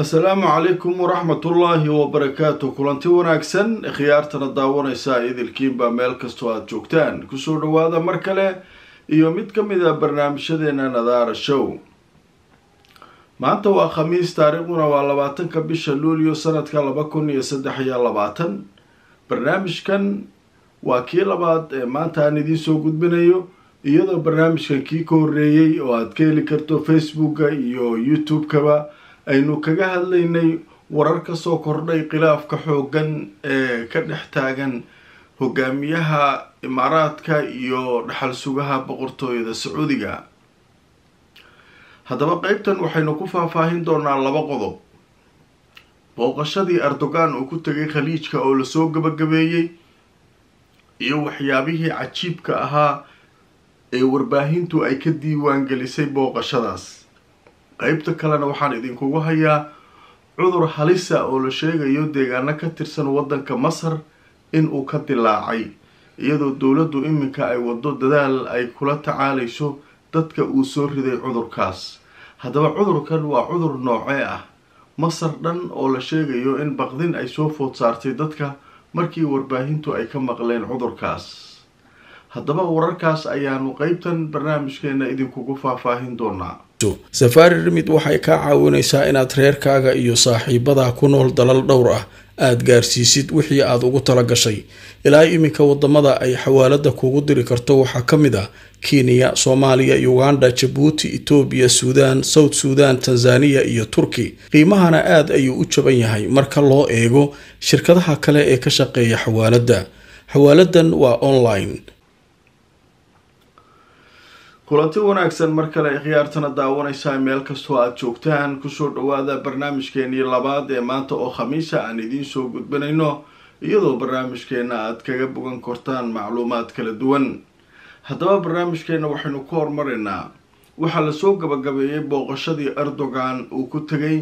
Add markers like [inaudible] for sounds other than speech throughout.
asalaamu calaykum waraxmatullaahi wabarakaatu kulanti wanaagsan khiyaartana daawanaysa idilkiinba meel kastoo aada joogtaan. Kusoo dhawaada mar kale iyo mid ka mid a barnaamijyadeena nadaara show. Maanta waa khamiis taariikhduna waa labaatanka bisha luulyo sanadka laba kun iyo saddex iyo labaatan. Barnaamijkan waa kii labaad ee maanta aan idiin soo gudbinayo iyadoo barnaamijkan kii ka horreeyey oo aada ka heli karto facebooka iyo youtube-kaba aynu kaga hadlaynay warar ka soo kordhay khilaafka xoogan ee ka dhex taagan hogaamiyaha imaaraadka iyo dhaxal sugaha boqortooyada sacuudiga. Haddaba qeybtan waxaynu ku faahfaahin doonaa laba qodob. Booqashadii erdogan uu ku tegay khaliijka oo la soo gabagabeeyey iyo waxyaabihii cajiibka ahaa ee warbaahintu ay ka diiwaan gelisay booqashadaas qeybta kalena waxaan idinkugu hayaa cudur halisa oo la sheegayo deegaano ka tirsan waddanka masar in uu ka dilaacay iyadoo dowladdu iminka ay wado dadaal ay kula tacaalayso dadka uu soo riday cudurkaas. Haddaba cudurkan waa cudur noocee ah? Masar dhan oo la sheegayo in baqdin ay soo food saartay dadka markii warbaahintu ay ka maqleen cudurkaas. Haddaba wararkaas ayaanu qeybtan barnaamijkeena idinkugu faahfaahin doonaa safaari rimid waxay kaa caawinaysaa inaad reerkaaga iyo saaxiibadaa ku nool dalal dhowr ah. Aada gaarsiisid wixii aada ugu tala gashay. Ilaa iminka waddamada ay xawaalada kugu diri karto waxaa ka mid ah kenya soomaaliya uganda jabuuti etoobiya suudaan south suudan tanzaniya iyo turki. Qiimahana aada ayuu u jaban yahay marka loo eego shirkadaha kale ee ka shaqeeya xawaaladda xawaaladan waa online kulanti wanaagsan mar kale khiyaartana daawanaysaa meel kastoo aada joogtaan ku soo dhawaada barnaamijkeenii labaad ee maanta oo khamiisa aan idiin soo gudbinayno iyadoo barnaamijkeena aada kaga bogan kortaan macluumaad kala duwan. Haddaba barnaamijkeena waxaynu ku hormaraynaa waxaa la soo gabagabeeyey booqashadii erdogan uu ku tegay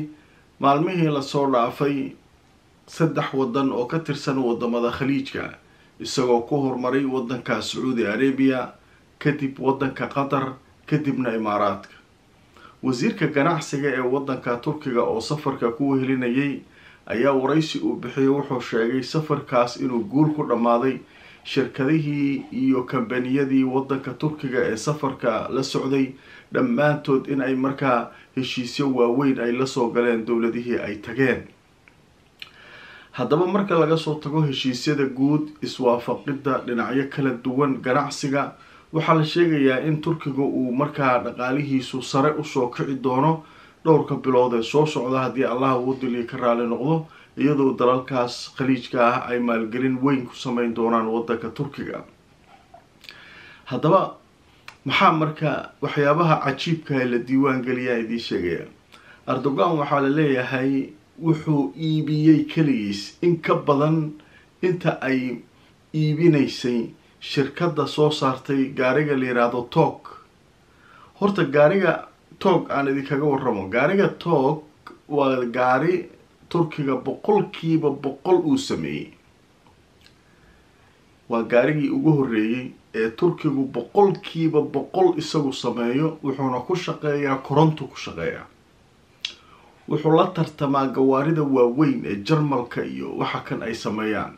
maalmihii la soo dhaafay saddex waddan oo ka tirsan waddamada khaliijka isagoo ku horumaray waddanka sacuudi arabiya kadib waddanka qatar kadibna imaaraadka. Wasiirka ganacsiga ee waddanka turkiga oo safarka ku wehelinayay ayaa waraysi uu bixiyay wuxuu sheegay safarkaas inuu guul ku dhammaaday shirkadihii iyo kambaniyadii waddanka turkiga ee safarka la socday. Dhammaantood in ay markaa heshiisyo waaweyn ay la soo galeen dowladihii ay tageen. Haddaba marka laga soo tago heshiisyada guud iswaafaqidda dhinacyo kala duwan ganacsiga waxaa la sheegayaa in turkiga uu markaa dhaqaalihiisu sare u soo kici doono dhowrka bilood ee soo socda haddii allaha uu diliya ka raali noqdo iyadoo dalalkaas khaliijka ah ay maalgelin weyn ku sameyn doonaan waddanka turkiga. Haddaba maxaa marka waxyaabaha cajiibka ee la diiwaan geliyaa idiin sheegaya? Erdogan waxaa la leeyahay wuxuu iibiyey keligiis in ka badan inta ay iibinaysay shirkadda soo saartay gaariga la yiraahdo toog horta gaariga toog aan idinkaga waramo gaariga toog waa gaari turkiga boqolkiiba boqol uu sameeyey. Waa gaarigii ugu horreeyey ee turkigu boqolkiiba boqol isagu sameeyo wuxuuna ku shaqeeyaa koronto ku shaqeeyaa. Wuxuu la tartamaa gawaarida waaweyn ee jarmalka iyo waxa kan ay sameeyaan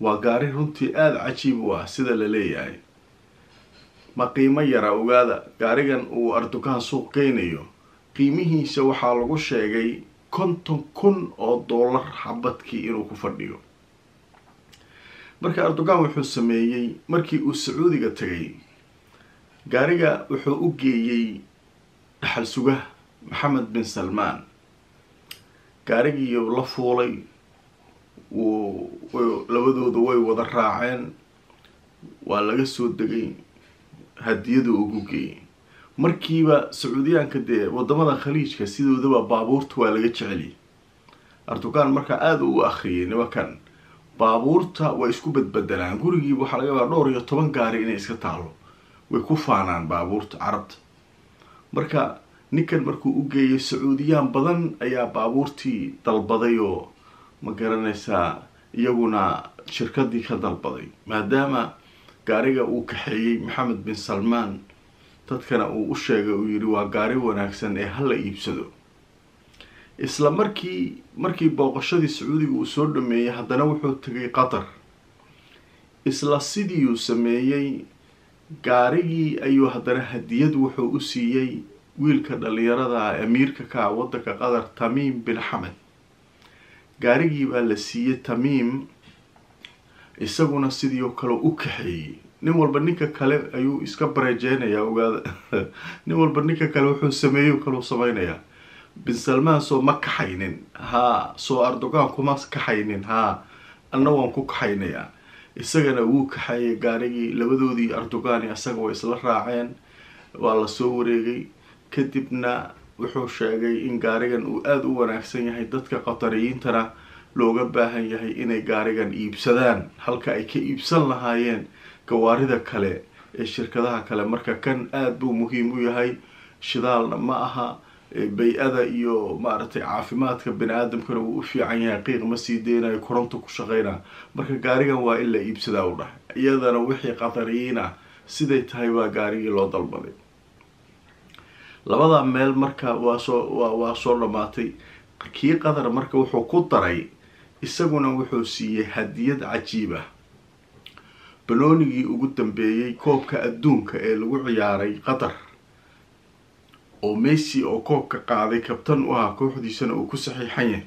waa gaari runtii aada cajiib u ah sida la leeyahay. Ma qiimo yara ogaada gaarigan uu erdogan suuq geynayo qiimihiisa waxaa lagu sheegay konton kun oo dollar xabadkii inuu ku fadhiyo. Marka erdogan wuxuu sameeyey markii uu sacuudiga tegay gaariga wuxuu u geeyey dhaxal sugaha maxamed bin salmaan. Gaarigiiu la fuulay labadooda way wada raaceen. Waa laga soo degay hadiyadu ugu geeyay markiiba sacuudiyaanka dee waddamada khaliijka sidoodaba baabuurta waa laga jeceliyay erdogan markaa aada u akhriyay nimankan baabuurta way isku badbedelaan gurigiiba waxaa laga yaabaa dhowr iyo toban gaari inay iska taalo. Way ku faanaan baabuurta carabta. Marka ninkan markuu u geeyay sacuudiyaan badan ayaa baabuurtii dalbaday oo ma garanaysaa iyaguna shirkadii ka dalbaday maadaama gaariga uu kaxeeyey maxamed bin salmaan. Dadkana uu u sheegay uu yidhi waa gaari wanaagsan ee hala iibsado. Isla markii markii booqashadii sacuudiga uu soo dhameeyey haddana wuxuu tegay qatar. Isla sidiiuu sameeyey gaarigii ayuu haddana hadiyad wuxuu u siiyey wiilka dhalinyarada amiirka ka ah waddanka qatar tamiim bin xamed gaarigii baa la siiyey tamiim isaguna sidii oo kale u kaxeeyey. Nin walba ninka kale ayuu iska bareejeynayaa ogaada. [laughs] Nin walba ninka kale wuxuu sameeyo kaleu sameynayaa bin salmaan soo ma kaxaynin. Haa soo erdogan kuma kaxaynin. Haa anna waan ku kaxaynayaa. Isagana wuu kaxeeyay gaarigii labadoodii erdogan isaga way isla raaceen waa la soo wareegay. Kadibna wuxuu sheegay in gaarigan uu aada u wanaagsan yahay dadka qatariyiintana looga baahan yahay inay gaarigan iibsadaan halka ay ka iibsan lahaayeen gawaarida kale ee shirkadaha kale. Marka kan aada buu muhiim u yahay shidaalna ma aha bay-ada iyo maaragtay caafimaadka bani aadamkana wuu u fiican yahay. Qiiq ma sii deynayo koronto ku shaqeynaa marka gaarigan waa in la iibsadaa u dhahay. Iyadana wixii qatariyiin ah siday tahay waa gaarigii loo dalbaday labada meel marka waa soo dhamaatay. Kii qatar marka wuxuu ku daray isaguna wuxuu siiyey hadiyad cajiib ah. Banoonigii ugu dambeeyey koobka adduunka ee lagu ciyaaray qatar oo messi oo koobka qaaday kabtan u ahaa kooxdiisana uu ku saxiixan yahay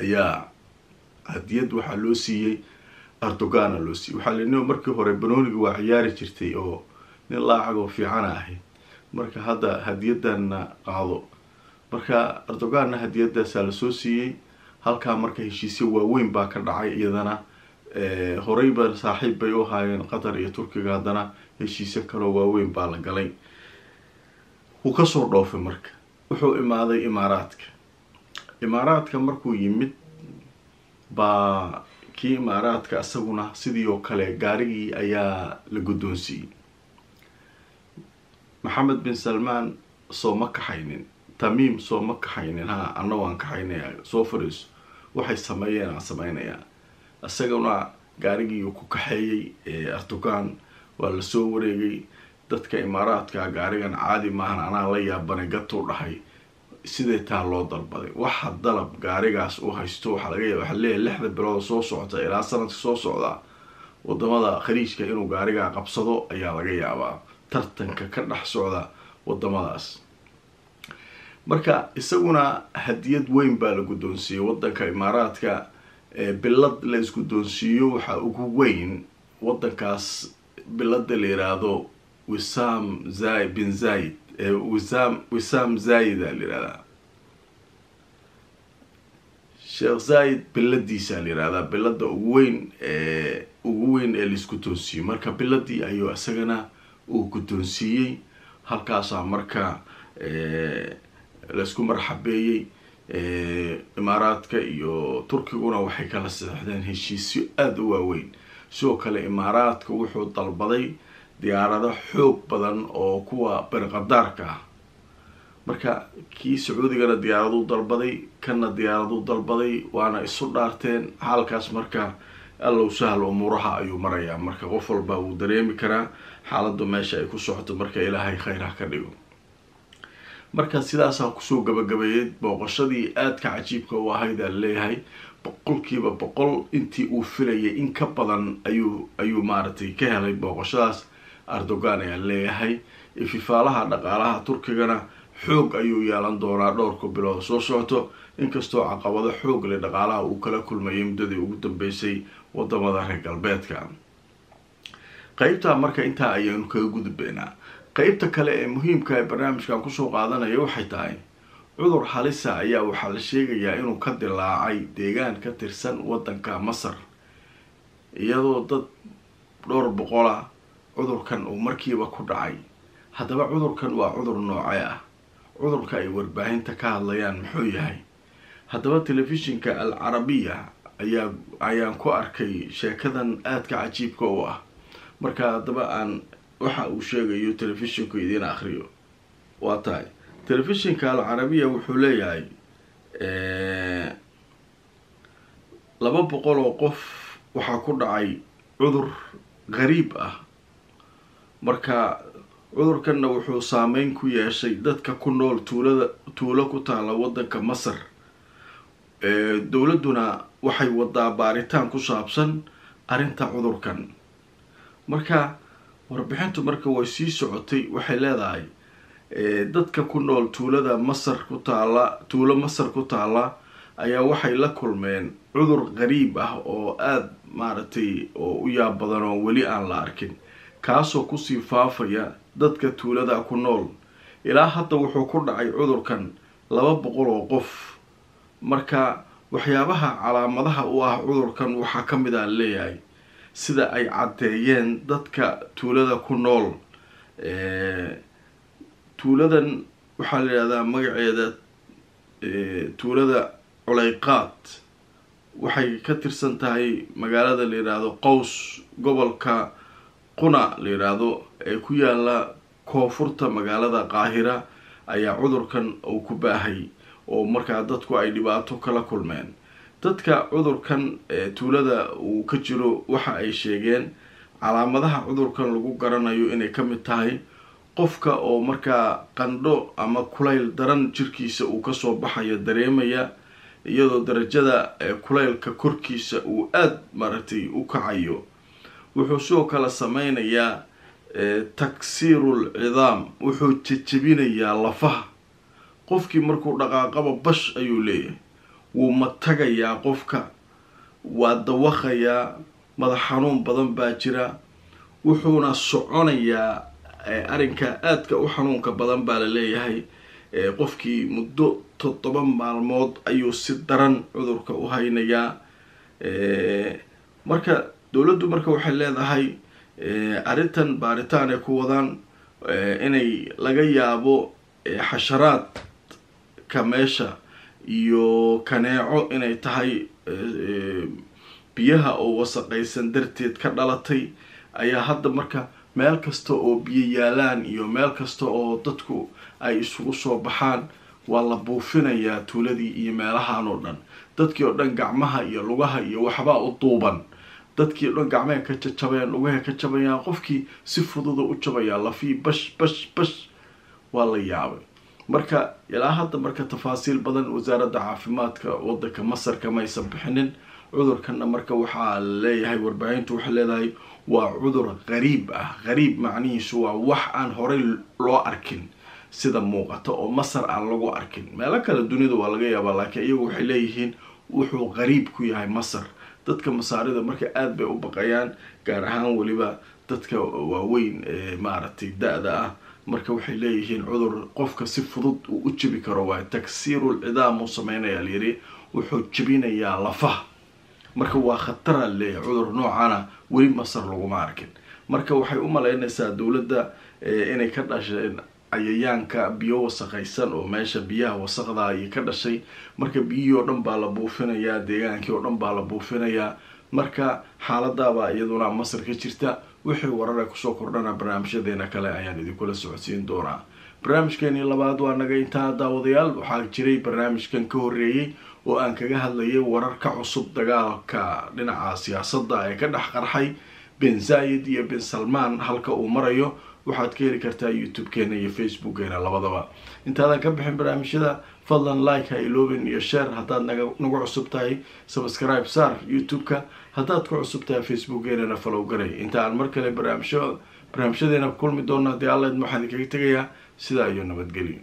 ayaa hadiyad waxaa loo siiyey erdogana loo siiyey waxaa leni markii hore banooniga waa ciyaari jirtay oo nin laacag oo fiicana ahayd marka hadda hadiyadanna qaado. Marka erdoganna hadiyadaasaa la soo siiyey halkaa marka heshiisyo waaweyn baa ka dhacay iyadana horeyba saaxiib bay u ahaayeen qatar iyo turkiga haddana heshiisyo kaloo waaweyn baa la galay. Wuu ka soo dhoofay marka. Wuxuu imaaday imaaraadka. Imaaraadka markuu yimid baa kii imaaraadka isaguna sidii oo kale gaarigii ayaa la guddoonsiiyey maxamed bin salmaan soo ma kaxaynin tamiim soo ma kaxaynin ha anna waan kaxaynaya soo fariiso waxay sameeyeen aan sameynayaa isaguna gaarigiiuu ku kaxeeyey erdogan waa la soo wareegay. Dadka imaaraadka gaarigan caadi maahan anaa la yaabanay gatuu dhahay. Sidee taa loo dalbaday? Waxa dalab gaarigaas uu haysto waxaa leeyahay lixda bilood soo socota ilaa sanadka soo socda. Wadamada khaliijka inuu gaarigaa qabsado ayaa laga yaabaa tartanka ka dhex socda wadamadaas. Marka isaguna hadiyad weyn baa la guddoonsiiyey wadanka imaaraadka. Bilad la isguddoonsiiyo waxaa ugu weyn wadankaas bilada la yiraahdo wisam bin zaid. Wisam wisam zaida la yihahdaa sheekh zaid biladiisa la yihahdaa bilada ugu weyn ugu weyn ee la isku doonsiiyo marka biladii ayuu isagana uu guddoonsiiyey halkaasaa marka la isku marxabeeyey imaaraadka iyo turkiguna waxay kala saxdeen heshiisyo aada u waaweyn. Sidoo kale imaaraadka wuxuu dalbaday diyaarado xoog badan oo kuwa beriqadaarka ah. Marka kii sacuudigana diyaaraduu dalbaday kana diyaaraduu dalbaday waana isu dhaarteen xaalkaas marka allow sahal umuuraha ayuu marayaa. Marka qof walba wuu dareemi karaa xaaladdu meesha ay ku socoto marka ilaahay khayr ha ka dhigo. Marka sidaasaa ku soo gabagabeeyey booqashadii aadka cajiibka u ahayd aan leeyahay boqolkiiba boqol intii uu filayay in ka badan ayuu ayuu maaragtay ka helay booqashadaas. Erdogan ayaan leeyahay ififaalaha dhaqaalaha turkigana xoog ayuu yeelan doonaa dhowrka bilood. Soo socto inkastoo caqabado xoog leh dhaqaalaha uu kala kulmayay muddadii ugu dambeysay waddamada reer galbeedka qeybtaa marka intaa ayaynu kaga gudbeynaa qeybta kale ee muhiimka ee barnaamijkan ku soo qaadanaya waxay tahay cudur halisa ayaa waxaa la sheegayaa inuu ka dilaacay deegaan ka tirsan wadanka masar. Iyadoo dad dhowr boqola cudurkan uu markiiba ku dhacay. Haddaba cudurkan waa cudur noocee ah? Cudurka ay warbaahinta ka hadlayaan muxuu yahay? Haddaba telefishinka al carabiya ayaa ayaan ku arkay sheekadan aadka cajiibka u ah marka haddaba aan waxa uu sheegayo telefishinku idiin akriyo waa tahay. Telefishinka al carabiya wuxuu leeyahay laba boqol oo qof waxaa ku dhacay cudur qariib ah. Marka cudurkanna wuxuu saameyn ku yeeshay dadka ku nool tuulada tuulo ku taala waddanka masar. Dowladduna waxay wadaa baaritaan ku saabsan arrinta cudurkan marka warbixintu marka way sii socotay waxay leedahay dadka ku nool tuulada masar ku taala tuulo masar ku taala ayaa waxay la kulmeen cudur qariib ah oo aada maaragtay oo u yaab badan oo weli aan la arkin kaasoo ku sii faafaya dadka tuulada ku nool. Ilaa hadda wuxuu ku dhacay cudurkan laba boqol oo qof. Marka waxyaabaha calaamadaha u ah cudurkan waxaa ka mid a leeyahay sida ay caddeeyeen dadka tuulada ku nool. Tuuladan waxaa la yidhahdaa magaceeda tuulada culeyqaad waxay ka tirsan tahay magaalada la yidhaahdo qows gobolka quna la yidhaahdo ee ku yaalla koonfurta magaalada qaahira ayaa cudurkan uu ku baahay oo markaa dadku ay dhibaato kala kulmeen dadka cudurkan tuulada uu ka jiro waxa ay sheegeen calaamadaha cudurkan lagu garanayo inay ka mid tahay qofka oo markaa qandho ama kulayl daran jirkiisa uu ka soo baxayo dareemaya iyadoo darajada kulaylka korkiisa uu aada maaragtay u kacayo. Wuxuu sidoo kale sameynayaa taksiirul cidaam. Wuxuu jejebinayaa lafaha. Qofkii markuu dhaqaaqaba bash ayuu leeyahay wuu matagayaa qofka waa dawaqayaa madax xanuun badan baa jira wuxuuna soconayaa arrinka aadka u xanuunka badan baa la leeyahay. Qofkii muddo toddoba maalmood ayuu si daran cudurka u haynayaa. Marka dowladdu marka waxay leedahay arrintan baaritaan ay ku wadaan inay laga yaabo xasharaadka meesha iyo kaneeco inay tahay biyaha oo wasaqaysan darteed ka dhalatay ayaa hadda marka meel kasta oo biyo yaalaan iyo meel kasta oo dadku ay isugu soo baxaan waa la buufinayaa tuuladii iyo meelahan oo dhan. Dadkii oo dhan gacmaha iyo lugaha iyo waxbaa u duuban. Dadkii o dhan gacmaha ka jajabayaan lugaha ka jabayaan qofkii si fududa u jabayaa lafii bash bash bash waa la yaabay marka ilaa hadda marka tafaasiil badan wasaaradda caafimaadka wadanka masar kamaysan bixinin. Cudurkanna marka waxaa leeyahay warbaahintu waxay leedahay waa cudur qariib ah. Qariib macnihiisu waa wax aan horey loo arkin sida muuqata oo masar aan lagu arkin. Meelo kale dunida waa laga yaabaa laakiin iyagu waxay leeyihiin wuxuu qariib ku yahay masar. Dadka masaarida marka aada bay u baqayaan gaar ahaan weliba dadka waaweyn ee maaragtay da-da ah marka waxay leeyihiin cudur qofka si fudud uu u jebi karo waay taksiirul cidaam uu sameynaya layidhi wuxuu jebinayaa lafaha. Marka waa khatara leeyahay cudur noocana weli masar laguma arkin. Marka waxay u malaynaysaa dowladda inay ka dhasheen cayayaanka biyo wasaqaysan oo meesha biyaha wasaqda iyo ka dhashay. Marka biyihii oo dhan baa la buufinayaa deegaankii oo dhan baa la buufinayaa. Marka xaaladabaa iyaduna masar ka jirta wixii warara ku soo kordhana barnaamijyadeena kale ayaan idinkula socodsiin doonaa. Barnaamijkeeni labaad waa naga intaa daawadayaal waxaa jiray barnaamijkan ka horeeyey oo aan kaga hadlayay warar ka cusub dagaalka dhinaca siyaasadda ee ka dhex qarxay. Ben zayid iyo ben salmaan halka uu marayo waxaad ka heli kartaa youtube-keena iyo facebookkeena labadaba. Intaadan ka bixin barnaamijyada fadlan like ha iloobin iyo share haddaad nagu cusub tahay. Subscribe saar youtube-ka. Haddaad ku cusub tahay facebookkeenana falow garay. Inta aan mar kale barnaamijyadeena kulmi doona haddii alleed waxaan idinkaga tegayaa sidaa iyo nabadgelyo